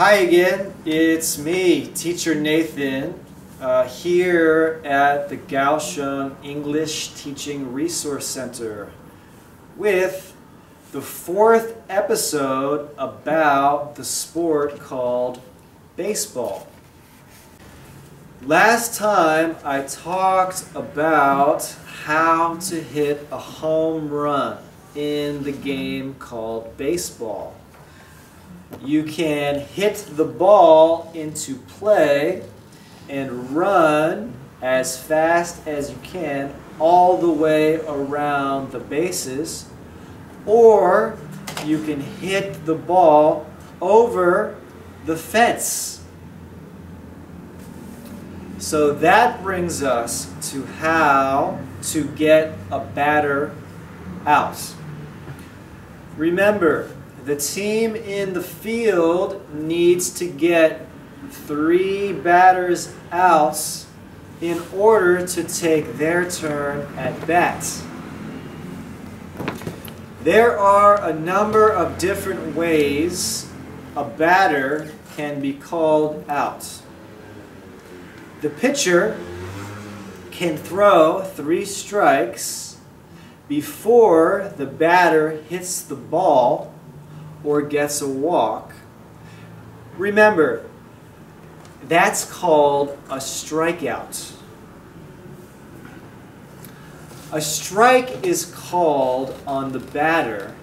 Hi again, it's me, Teacher Nathan, uh, here at the Kaohsiung English Teaching Resource Center with the fourth episode about the sport called baseball. Last time I talked about how to hit a home run in the game called baseball. You can hit the ball into play and run as fast as you can all the way around the bases, or you can hit the ball over the fence. So that brings us to how to get a batter out. Remember, the team in the field needs to get three batters out in order to take their turn at bat. There are a number of different ways a batter can be called out. The pitcher can throw three strikes before the batter hits the ball or gets a walk. Remember, that's called a strikeout. A strike is called on the batter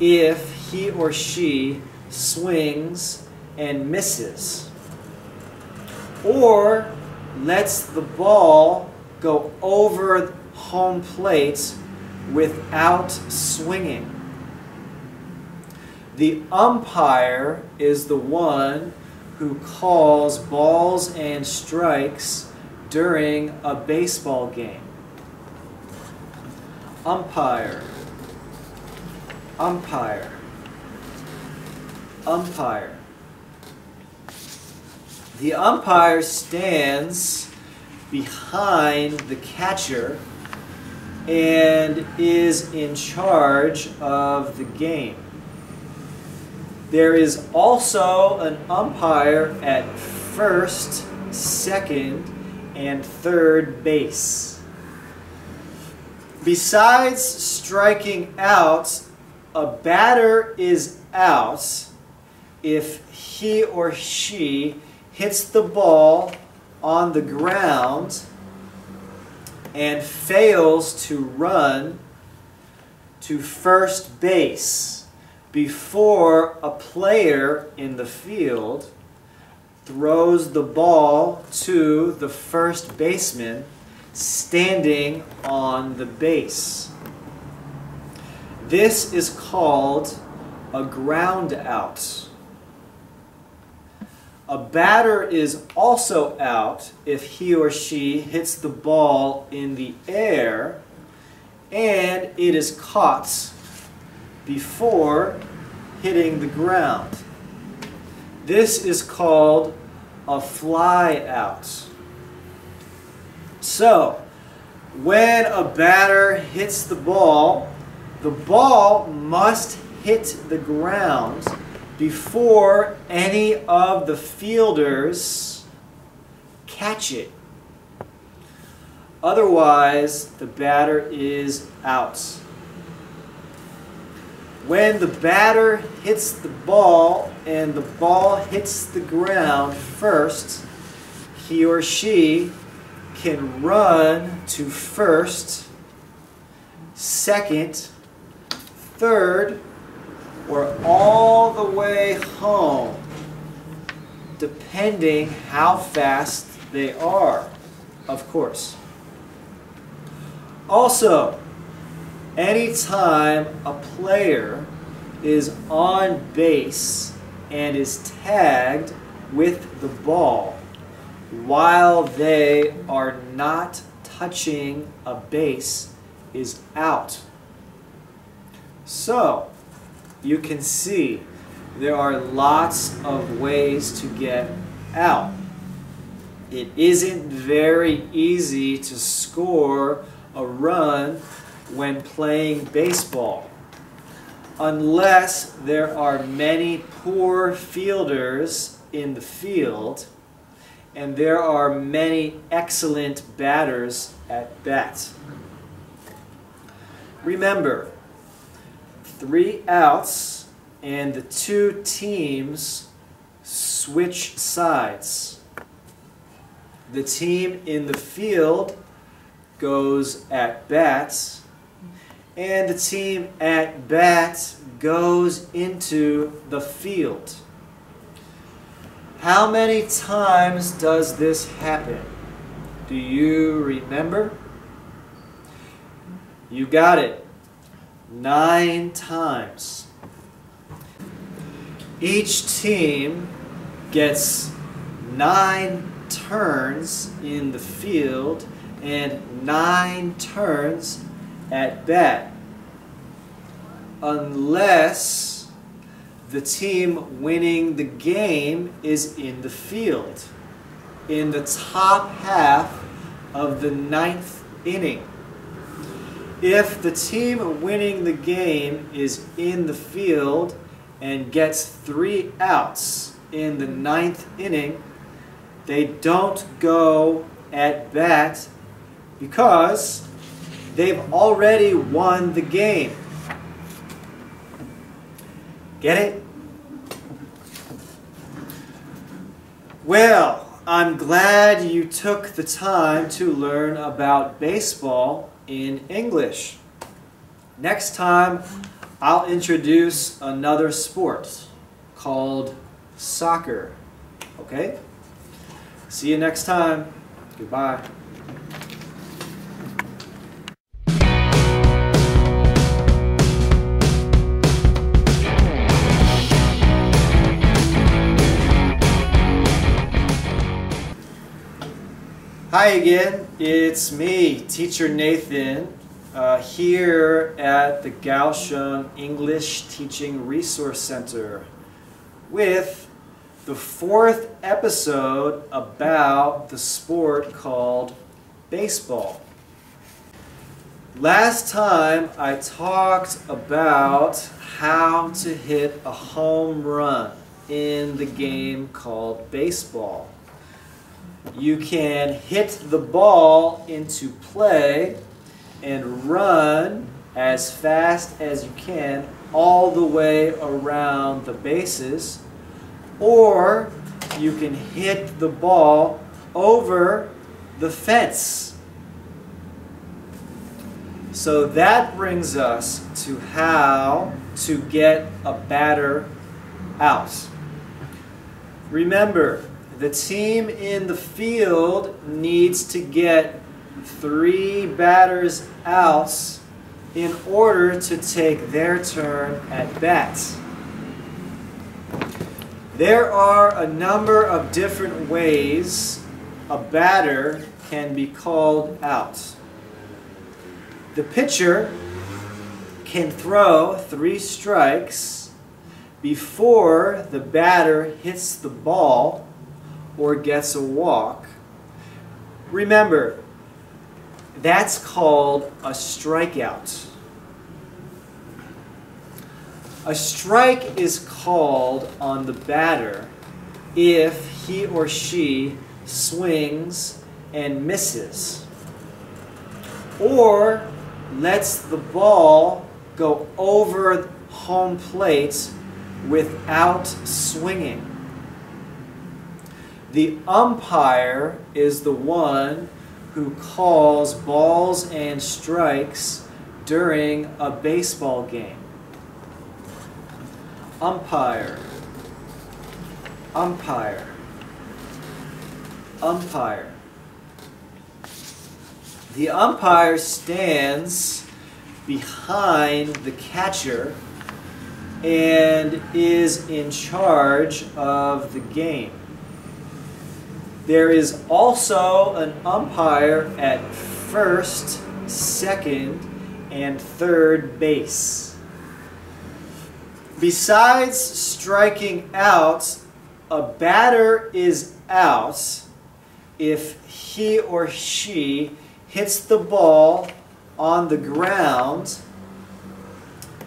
if he or she swings and misses or lets the ball go over home plate without swinging. The umpire is the one who calls balls and strikes during a baseball game. Umpire, umpire, umpire. The umpire stands behind the catcher and is in charge of the game. There is also an umpire at first, second, and third base. Besides striking out, a batter is out if he or she hits the ball on the ground and fails to run to first base before a player in the field throws the ball to the first baseman standing on the base. This is called a ground out. A batter is also out if he or she hits the ball in the air and it is caught before hitting the ground. This is called a fly out. So, when a batter hits the ball, the ball must hit the ground before any of the fielders catch it. Otherwise, the batter is out. When the batter hits the ball and the ball hits the ground first, he or she can run to first, second, third, or all the way home, depending how fast they are, of course. Also, anytime a player is on base and is tagged with the ball while they are not touching a base is out. So, you can see there are lots of ways to get out. It isn't very easy to score a run when playing baseball. unless there are many poor fielders in the field and there are many excellent batters at bat. Remember, three outs and the two teams switch sides. The team in the field goes at bat and the team at bat goes into the field. How many times does this happen? Do you remember? You got it. Nine times. Each team gets nine turns in the field and nine turns at bat. Unless the team winning the game is in the field, in the top half of the ninth inning. If the team winning the game is in the field and gets three outs in the ninth inning, they don't go at bat because they've already won the game. Get it? Well, I'm glad you took the time to learn about baseball in English. Next time, I'll introduce another sport called soccer. Okay? See you next time. Goodbye. Hi again, it's me, Teacher Nathan, uh, here at the Kaohsiung English Teaching Resource Center with the fourth episode about the sport called baseball. Last time I talked about how to hit a home run in the game called baseball you can hit the ball into play and run as fast as you can all the way around the bases, or you can hit the ball over the fence. So that brings us to how to get a batter out. Remember, the team in the field needs to get three batters out in order to take their turn at bat. There are a number of different ways a batter can be called out. The pitcher can throw three strikes before the batter hits the ball or gets a walk, remember, that's called a strikeout. A strike is called on the batter if he or she swings and misses or lets the ball go over home plate without swinging. The umpire is the one who calls balls and strikes during a baseball game. Umpire. Umpire. Umpire. The umpire stands behind the catcher and is in charge of the game. There is also an umpire at first, second, and third base. Besides striking out, a batter is out if he or she hits the ball on the ground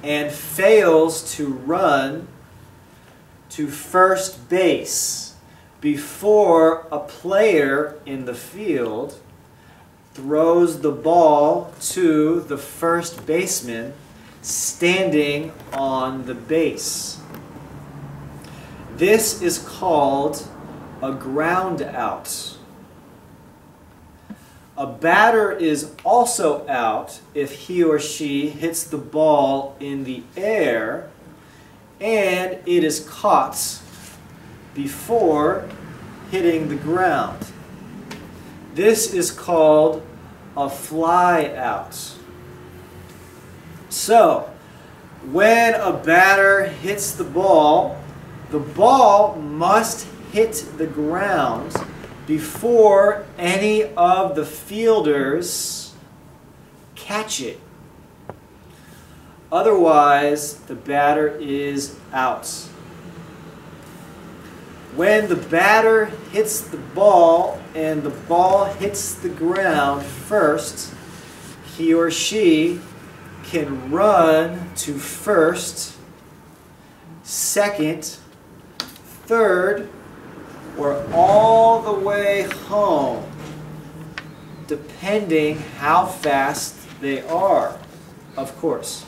and fails to run to first base before a player in the field throws the ball to the first baseman standing on the base. This is called a ground out. A batter is also out if he or she hits the ball in the air and it is caught before hitting the ground. This is called a fly out. So, when a batter hits the ball, the ball must hit the ground before any of the fielders catch it. Otherwise, the batter is out. When the batter hits the ball and the ball hits the ground first, he or she can run to first, second, third, or all the way home, depending how fast they are, of course.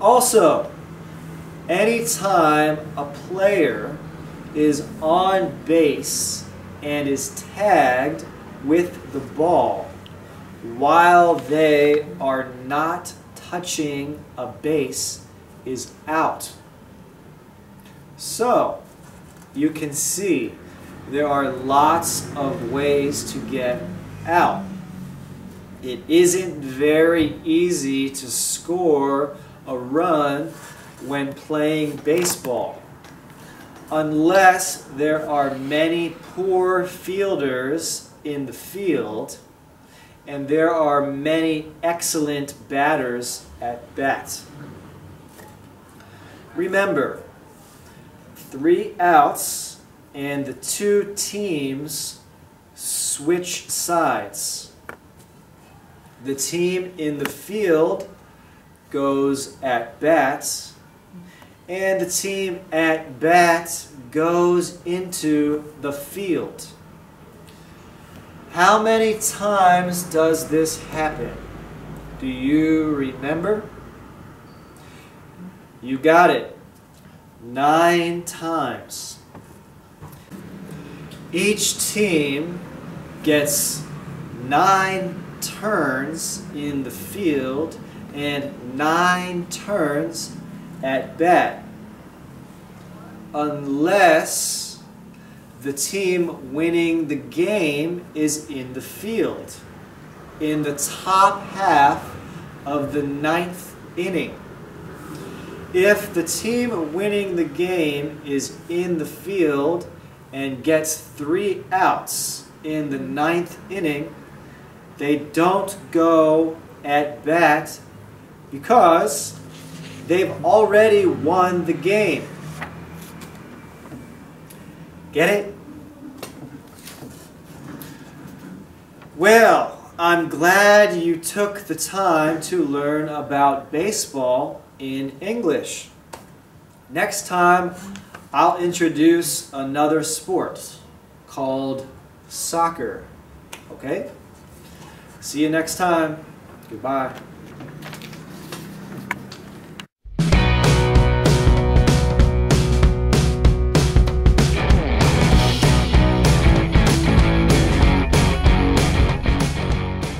Also, anytime a player is on base and is tagged with the ball while they are not touching a base is out. So, you can see there are lots of ways to get out. It isn't very easy to score a run when playing baseball unless there are many poor fielders in the field and there are many excellent batters at bat. Remember, three outs and the two teams switch sides. The team in the field goes at bat, and the team at bat goes into the field. How many times does this happen? Do you remember? You got it. Nine times. Each team gets nine turns in the field and nine turns at bat. Unless the team winning the game is in the field, in the top half of the ninth inning. If the team winning the game is in the field and gets three outs in the ninth inning, they don't go at bat because they've already won the game. Get it? Well, I'm glad you took the time to learn about baseball in English. Next time, I'll introduce another sport called soccer. Okay? See you next time. Goodbye.